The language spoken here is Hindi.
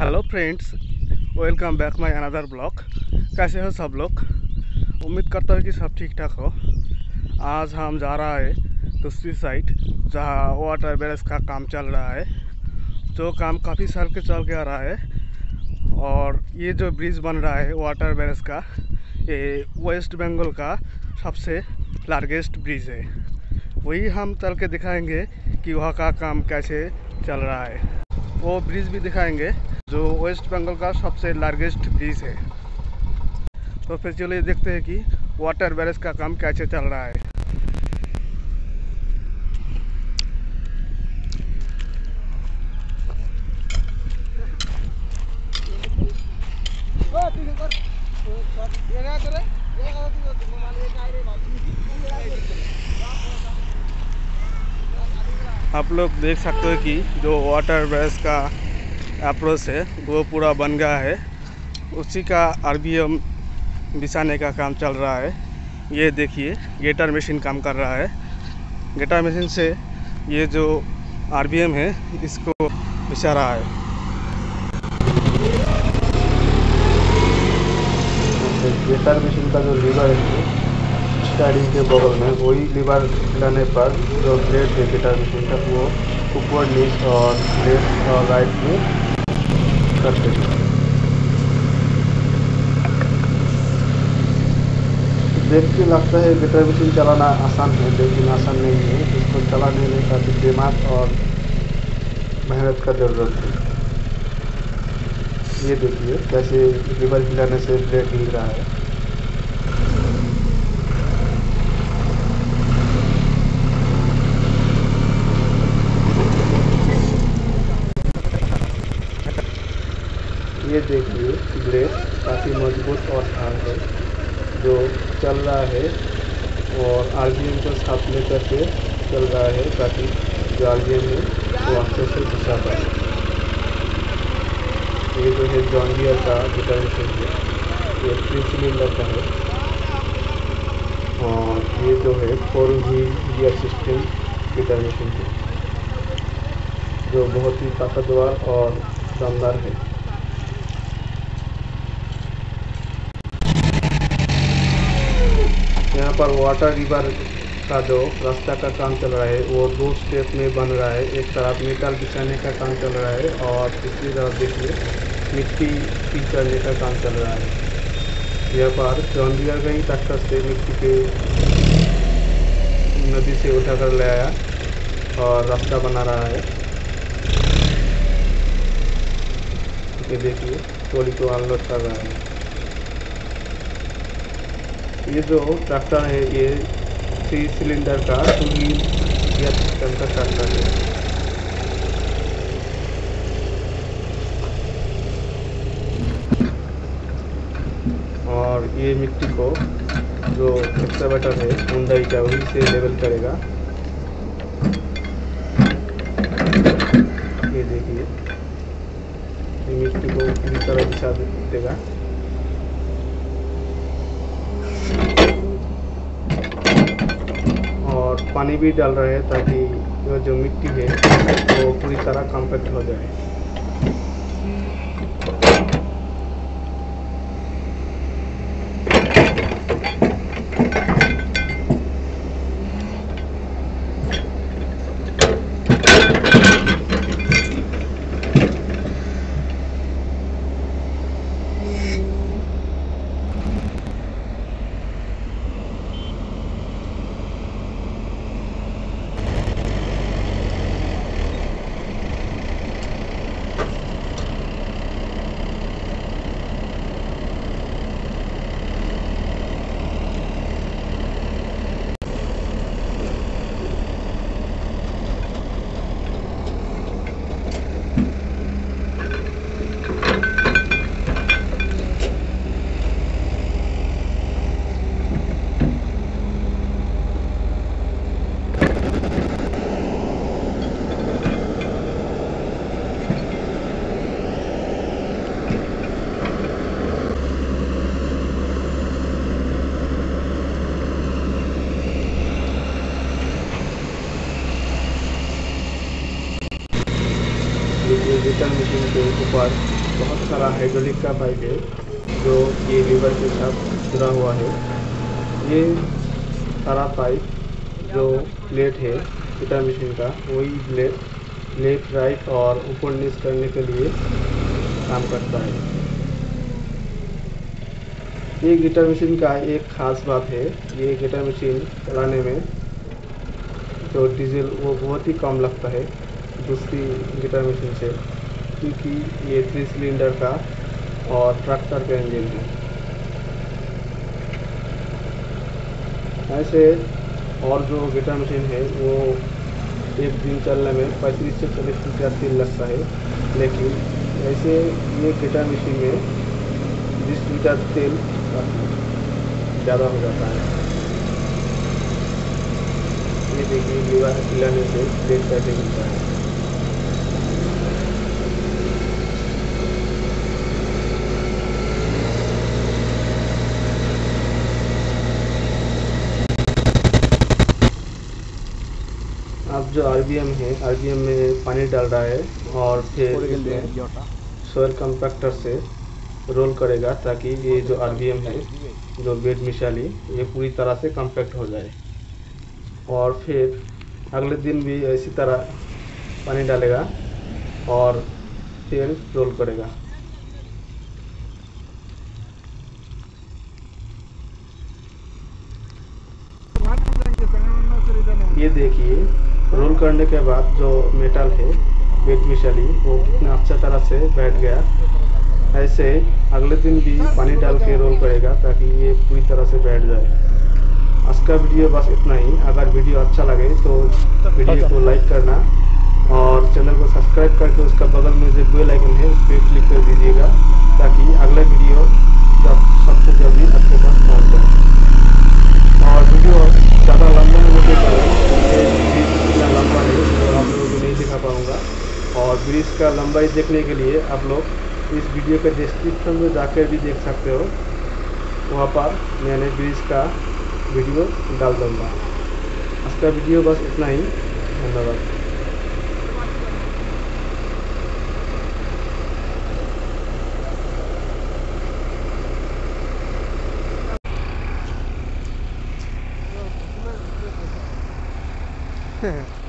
Hello friends welcome back my another blog कैसे हो सब लोग? उम्मीद करता हूँ कि सब ठीक ठाक हो। आज हम जा रहा है दूसरी साइड जहाँ वाटर बैरेज का काम चल रहा है, जो काम काफ़ी साल के चल के आ रहा है। और ये जो ब्रिज बन रहा है वाटर बैरेज का, ये वेस्ट बंगाल का सबसे लार्जेस्ट ब्रिज है। वही हम चल के दिखाएँगे कि वहाँ का काम कैसे चल रहा है। वो ब्रिज भी दिखाएँगे, जो वेस्ट बंगाल का सबसे लार्जेस्ट ब्रिज है। तो फिर चलिए देखते हैं कि वाटर बैरेज का काम कैसे चल रहा है। आप लोग देख सकते हो कि जो वाटर बैरेज का अप्रोच है, वो पूरा बन गया है। उसी का आरबीएम बिछाने का काम चल रहा है। ये देखिए गेटर मशीन काम कर रहा है। गेटर मशीन से ये जो आरबीएम है, इसको बिछा रहा है। गेटर मशीन का जो लीवर है स्टार्टिंग के बगल में, वही लीवर हिलाने पर जो ब्लेड है गेटर मशीन का वो ऊपर नीच और लेफ़्ट और राइट में करते हैं। देख के लगता है गिटार मशीन चलाना आसान है, लेकिन आसान नहीं है। इसको चलाने में काफ़ी दिमाग और मेहनत का ज़रूरत है। ये देखिए, कैसे रिवर हिलाने से ब्लेड हिल रहा है ये देखिए ब्लेड काफ़ी मज़बूत और ठार है, जो चल रहा है और आर को साथ लेकर के चल रहा है ताकि जो आर है वो अच्छे से घुसा पाए। ये जो है जॉन डियर का गिटार मशीन है, ये थ्री सिलेंडर का है और ये जो है फोर गियर सिस्टम गिटार मशीन है, जो बहुत ही ताकतवर और शानदार है। यहाँ पर वाटर रिवर का जो रास्ता का काम चल रहा है, वो दो स्टेप में बन रहा है। एक तरफ़ मेटल बिछाने का काम चल रहा है और दूसरी तरफ़ देखिए, मिट्टी पिचड़ने का काम चल रहा है। यहाँ पर जॉन्डियर का ही ट्रैक्टर से मिट्टी के नदी से उठा कर ले आया और रास्ता बना रहा है। ये देखिए, ट्रॉली को अनलोड कर रहा है। ये जो ट्रैक्टर है, ये थ्री सिलेंडर का टू व्हील गियर सिस्टम का ट्रैक्टर है। और ये मिट्टी को जो एक्सकावेटर है हुंडई का वही से लेवल करेगा। ये देखिए। ये मिट्टी को पूरी तरह बिछा देगा और पानी भी डाल रहे हैं ताकि जो मिट्टी है, वो पूरी तरह कम्पैक्ट हो जाए डिजिटल मशीन के ऊपर बहुत सारा हाइड्रोलिक का पाइप है, जो ये लीवर के साथ जुड़ा हुआ है। ये सारा पाइप जो प्लेट है गिटार मशीन का, वही प्लेट लेफ़्ट राइट और ऊपर नीच करने के लिए काम करता है। ये गिटार मशीन का एक खास बात है, ये गिटार मशीन चलाने में जो डीजल वो बहुत ही कम लगता है, दूसरी गिटार मशीन से। क्योंकि ये थ्री सिलेंडर का और ट्रैक्टर का इंजन है। ऐसे और जो गिटार मशीन है, वो एक दिन चलने में पैंतीस से चालीस रुपया तेल लगता है। लेकिन ऐसे ये गिटार मशीन में बीस लीटर तेल ज़्यादा हो जाता है। ये देखिए लीवर हिलाने से तेल कैसे मिलता है। अब जो आर है आर में पानी डाल रहा है और फिर सोयल कंपैक्टर से रोल करेगा ताकि ये जो आर है जो बेड मिसाली ये पूरी तरह से कंपैक्ट हो जाए। और फिर अगले दिन भी इसी तरह पानी डालेगा और फिर रोल करेगा। ये देखिए रोल करने के बाद जो मेटल है बेट मिशाली वो कितना अच्छा तरह से बैठ गया। ऐसे अगले दिन भी पानी डाल के रोल करेगा ताकि ये पूरी तरह से बैठ जाए। आज का वीडियो बस इतना ही। अगर वीडियो अच्छा लगे तो वीडियो को लाइक करना और चैनल को सब्सक्राइब करके उसका बगल में जो बेल आइकन है, उस पर क्लिक कर दीजिएगा ताकि अगला वीडियो जब सबसे जल्दी आपके पास पहुँच जाए और वीडियो ज़्यादा लंबा होने के कारण ये ब्रिज इतना लंबा है तो आप लोगों को नहीं दिखा पाऊँगा और ब्रिज का देखने के लिए आप लोग इस वीडियो के डिस्क्रिप्शन में जाकर भी देख सकते हो। वहाँ पर मैंने ब्रिज का वीडियो डाल दूँगा। आज का वीडियो बस इतना ही। धन्यवाद। Yeah.